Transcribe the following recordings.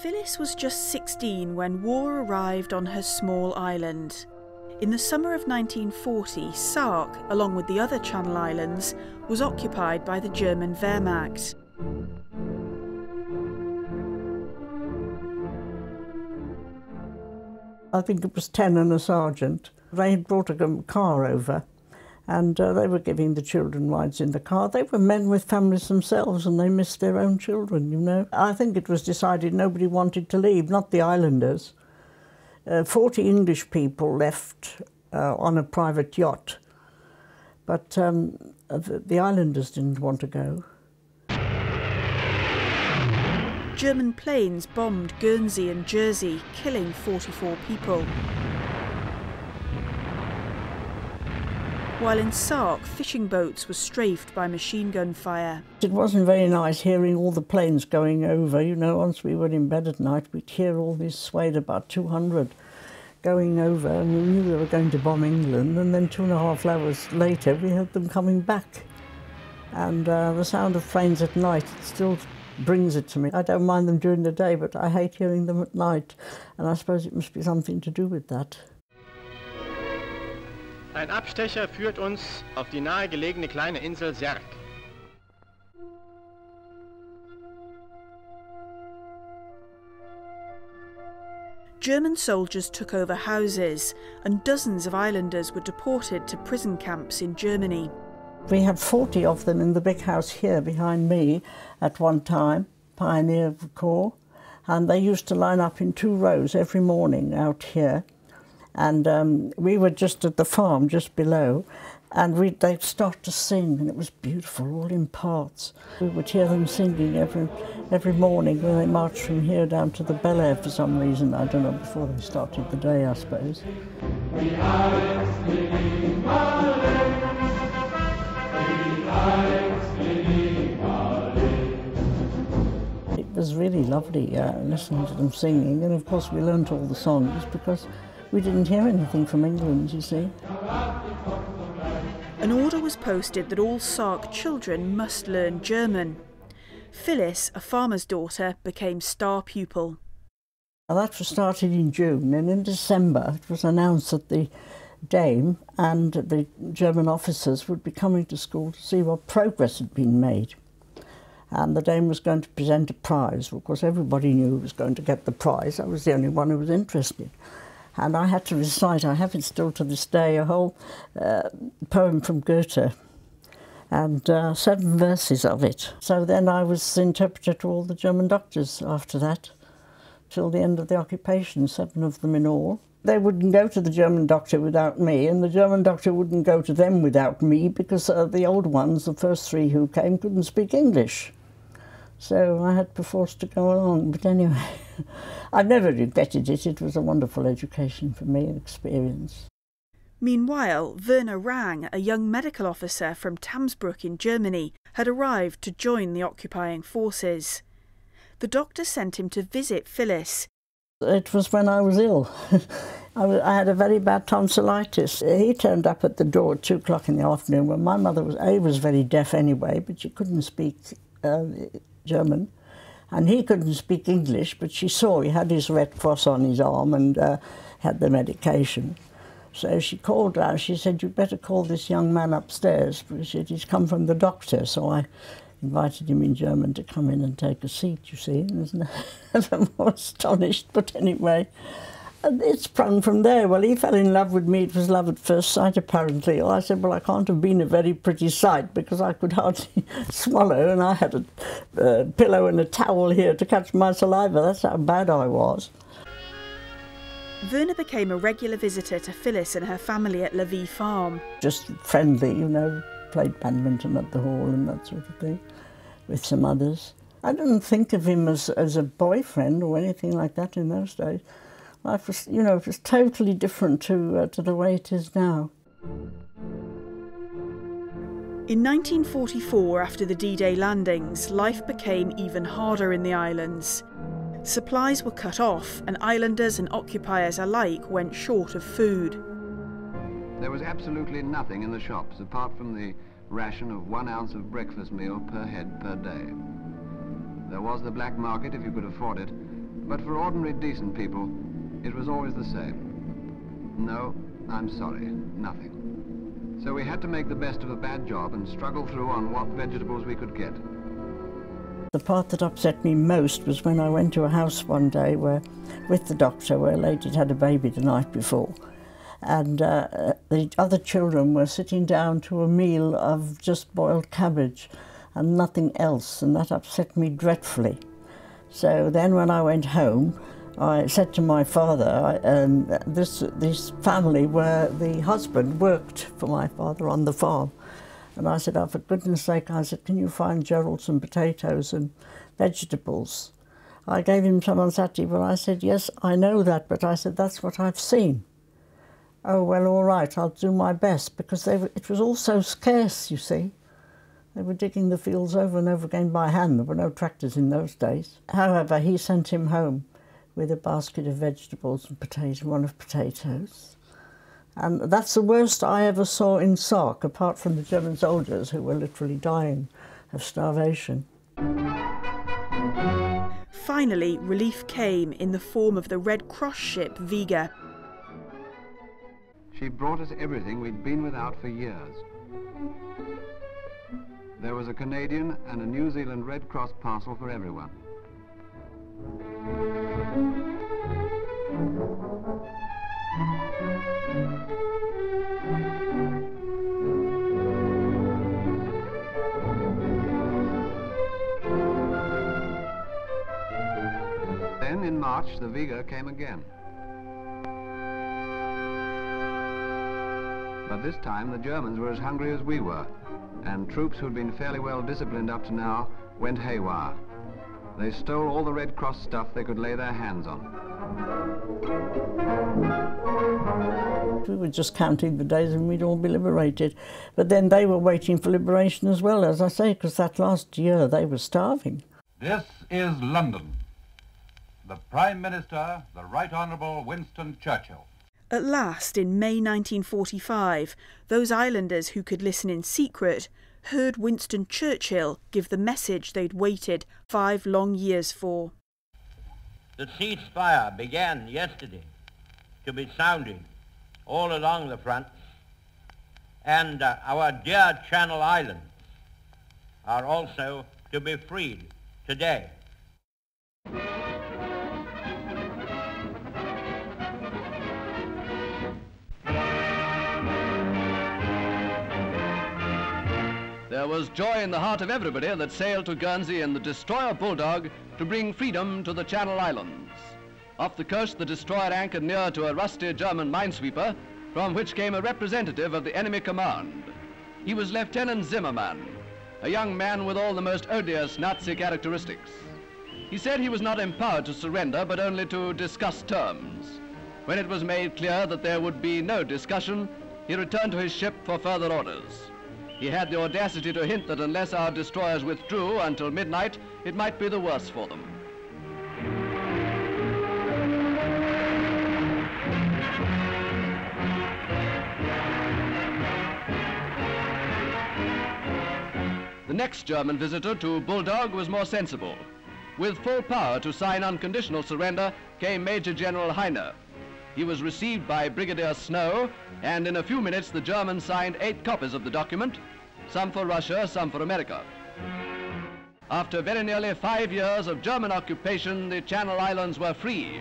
Phyllis was just 16 when war arrived on her small island. In the summer of 1940, Sark, along with the other Channel Islands, was occupied by the German Wehrmacht. I think it was 10 and a sergeant. They had brought a car over and uh, they were giving the children rides in the car. They were men with families themselves and they missed their own children, you know. I think it was decided nobody wanted to leave, not the islanders. Uh, 40 English people left uh, on a private yacht, but um, the, the islanders didn't want to go. German planes bombed Guernsey and Jersey, killing 44 people. While in Sark, fishing boats were strafed by machine gun fire. It wasn't very nice hearing all the planes going over. You know, once we were in bed at night, we'd hear all this swayed about 200 going over, and we knew they were going to bomb England. And then two and a half hours later, we heard them coming back. And uh, the sound of planes at night still brings it to me. I don't mind them during the day, but I hate hearing them at night. And I suppose it must be something to do with that. Ein Abstecher führt uns auf die nahegelegene kleine Insel Serk. German soldiers took over houses, and dozens of islanders were deported to prison camps in Germany. We had 40 of them in the big house here behind me at one time, Pioneer Corps, and they used to line up in two rows every morning out here. And um, we were just at the farm just below, and we, they'd start to sing, and it was beautiful, all in parts. We would hear them singing every, every morning when they marched from here down to the Bel Air for some reason. I don't know, before they started the day, I suppose. It was really lovely uh, listening to them singing, and of course we learnt all the songs because we didn't hear anything from England, you see. An order was posted that all Sark children must learn German. Phyllis, a farmer's daughter, became star pupil. Now, that was started in June, and in December it was announced that the Dame and the German officers would be coming to school to see what progress had been made. And the Dame was going to present a prize. Of course, everybody knew who was going to get the prize. I was the only one who was interested. And I had to recite, I have it still to this day, a whole uh, poem from Goethe and uh, seven verses of it. So then I was interpreter to all the German doctors after that, till the end of the occupation, seven of them in all. They wouldn't go to the German doctor without me, and the German doctor wouldn't go to them without me because uh, the old ones, the first three who came, couldn't speak English. So I had perforce to go along. But anyway, I've never regretted it. It was a wonderful education for me, an experience. Meanwhile, Werner Rang, a young medical officer from Tamsbruck in Germany, had arrived to join the occupying forces. The doctor sent him to visit Phyllis. It was when I was ill. I, had a very bad tonsillitis. He turned up at the door at two o'clock in the afternoon when my mother was, A, was very deaf anyway, but she couldn't speak uh, German. And he couldn't speak English, but she saw he had his red cross on his arm and uh, had the medication. So she called down. She said, you'd better call this young man upstairs. because he's come from the doctor. So I invited him in German to come in and take a seat, you see. And I'm more astonished, but anyway, it sprung from there. Well, he fell in love with me. It was love at first sight, apparently. Well, I said, well, I can't have been a very pretty sight because I could hardly swallow, and I had a uh, pillow and a towel here to catch my saliva. That's how bad I was. Werner became a regular visitor to Phyllis and her family at La Vie Farm. Just friendly, you know, played badminton at the hall and that sort of thing with some others. I didn't think of him as, as a boyfriend or anything like that in those days. Life was, you know, it was totally different to, uh, to the way it is now. In 1944, after the D-Day landings, life became even harder in the islands. Supplies were cut off, and islanders and occupiers alike went short of food. There was absolutely nothing in the shops apart from the ration of one ounce of breakfast meal per head per day. There was the black market if you could afford it, but for ordinary decent people, it was always the same. No, I'm sorry, nothing. So we had to make the best of a bad job and struggle through on what vegetables we could get. The part that upset me most was when I went to a house one day where, with the doctor, where a lady had a baby the night before. And uh, the other children were sitting down to a meal of just boiled cabbage and nothing else, and that upset me dreadfully. So then when I went home, I said to my father, I, um, this, this family where the husband worked for my father on the farm, and I said, oh, for goodness sake, I said, can you find Gerald some potatoes and vegetables? I gave him some on Saturday, but I said, yes, I know that, but I said, that's what I've seen. Oh, well, all right, I'll do my best, because they were, it was all so scarce, you see. They were digging the fields over and over again by hand. There were no tractors in those days. However, he sent him home with a basket of vegetables and potatoes, one of potatoes. And that's the worst I ever saw in Sark, apart from the German soldiers who were literally dying of starvation. Finally, relief came in the form of the Red Cross ship Vega. She brought us everything we'd been without for years. There was a Canadian and a New Zealand Red Cross parcel for everyone. Then in March, the Vega came again. But this time the Germans were as hungry as we were, and troops who'd been fairly well disciplined up to now went haywire. They stole all the Red Cross stuff they could lay their hands on. We were just counting the days and we'd all be liberated. But then they were waiting for liberation as well, as I say, because that last year they were starving. This is London. The Prime Minister, the Right Honourable Winston Churchill. At last, in May 1945, those islanders who could listen in secret heard Winston Churchill give the message they'd waited five long years for. The ceasefire began yesterday to be sounded all along the front, and uh, our dear Channel Islands are also to be freed today. There was joy in the heart of everybody that sailed to Guernsey in the destroyer Bulldog to bring freedom to the Channel Islands. Off the coast, the destroyer anchored near to a rusty German minesweeper, from which came a representative of the enemy command. He was Lieutenant Zimmermann, a young man with all the most odious Nazi characteristics. He said he was not empowered to surrender, but only to discuss terms. When it was made clear that there would be no discussion, he returned to his ship for further orders. He had the audacity to hint that unless our destroyers withdrew until midnight, it might be the worse for them. The next German visitor to Bulldog was more sensible. With full power to sign unconditional surrender came Major General Heine. He was received by Brigadier Snow, and in a few minutes the Germans signed eight copies of the document, some for Russia, some for America. After very nearly five years of German occupation, the Channel Islands were free.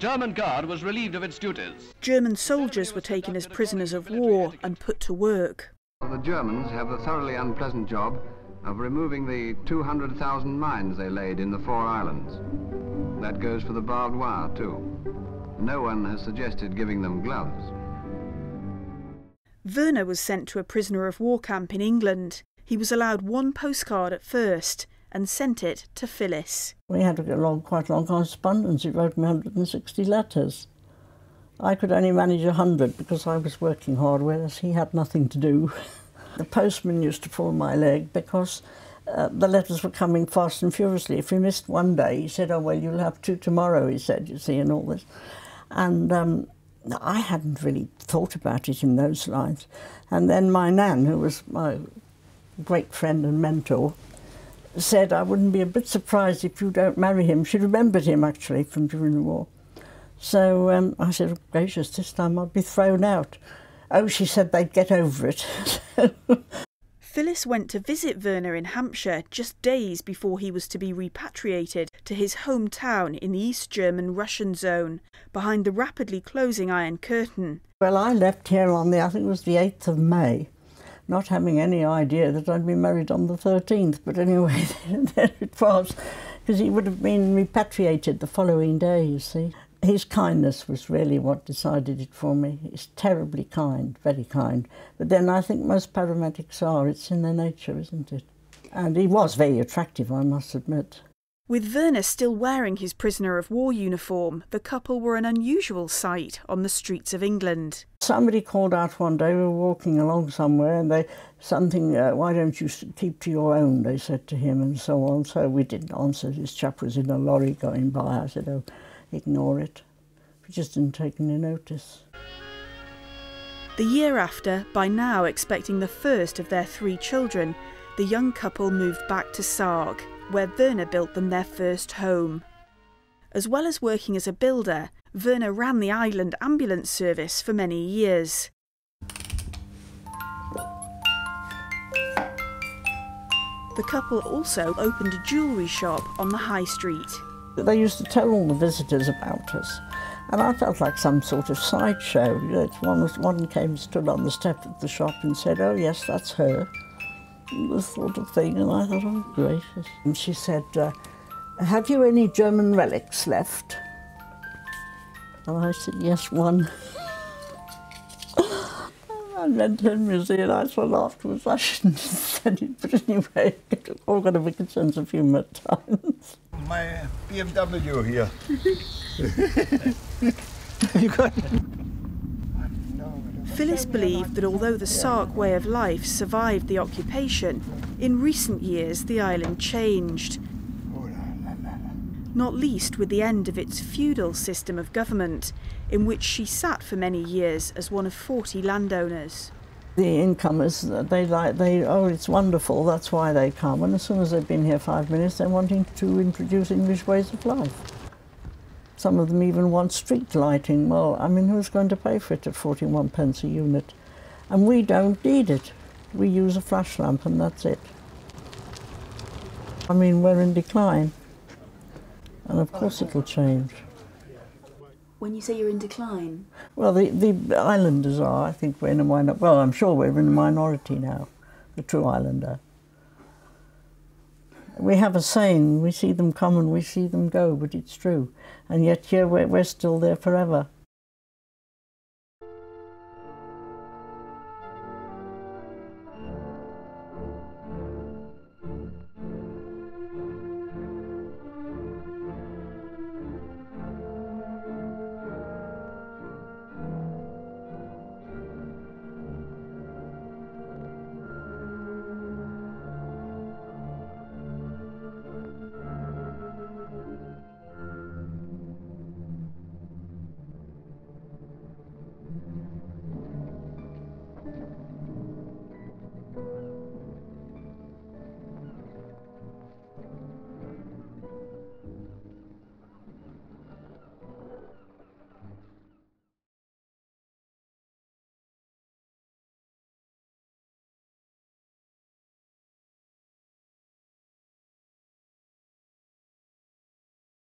German Guard was relieved of its duties. German soldiers were taken as prisoners of war and put to work. The Germans have the thoroughly unpleasant job of removing the 200,000 mines they laid in the four islands. That goes for the barbed wire, too. No one has suggested giving them gloves. Werner was sent to a prisoner of war camp in England. He was allowed one postcard at first and sent it to Phyllis. We had a long, quite long correspondence. He wrote me 160 letters. I could only manage 100 because I was working hard, whereas he had nothing to do. the postman used to pull my leg because uh, the letters were coming fast and furiously. If he missed one day, he said, oh, well, you'll have two tomorrow, he said, you see, and all this. And um, I hadn't really thought about it in those lines. And then my nan, who was my great friend and mentor, said, I wouldn't be a bit surprised if you don't marry him. She remembered him, actually, from during the war. So um, I said, oh, gracious, this time I'll be thrown out. Oh, she said they'd get over it. Phyllis went to visit Werner in Hampshire just days before he was to be repatriated to his hometown in the East German Russian zone, behind the rapidly closing Iron Curtain. Well, I left here on the, I think it was the 8th of May, not having any idea that I'd be married on the 13th. But anyway, there it was, because he would have been repatriated the following day, you see. His kindness was really what decided it for me. He's terribly kind, very kind. But then I think most paramedics are. It's in their nature, isn't it? And he was very attractive, I must admit. With Werner still wearing his prisoner of war uniform, the couple were an unusual sight on the streets of England. Somebody called out one day, we were walking along somewhere, and they, something, uh, why don't you keep to your own, they said to him, and so on. So we didn't answer. This chap was in a lorry going by. I said, oh, ignore it. We just didn't take any notice. The year after, by now expecting the first of their three children, the young couple moved back to Sark, where Werner built them their first home. As well as working as a builder, Werner ran the island ambulance service for many years. The couple also opened a jewellery shop on the high street. They used to tell all the visitors about us. And I felt like some sort of sideshow. One, one came, stood on the step of the shop and said, oh yes, that's her. This sort of thing. And I thought, oh gracious. And she said, uh, have you any German relics left? And I said, yes, one. and then Henry and I thought afterwards I shouldn't have said it, but anyway, it's all got a wicked sense of humour at times my BMW here. you got Phyllis believed that although the Sark way of life survived the occupation, in recent years the island changed. Not least with the end of its feudal system of government, in which she sat for many years as one of 40 landowners the incomers, they like, they, oh, it's wonderful, that's why they come. And as soon as they've been here five minutes, they're wanting to introduce English ways of life. Some of them even want street lighting. Well, I mean, who's going to pay for it at 41 pence a unit? And we don't need it. We use a flash lamp and that's it. I mean, we're in decline. And of course it'll change. When you say you're in decline? Well, the, the islanders are. I think we're in a minority. Well, I'm sure we're in a minority now, the true islander. We have a saying, we see them come and we see them go, but it's true. And yet here we're, we're still there forever.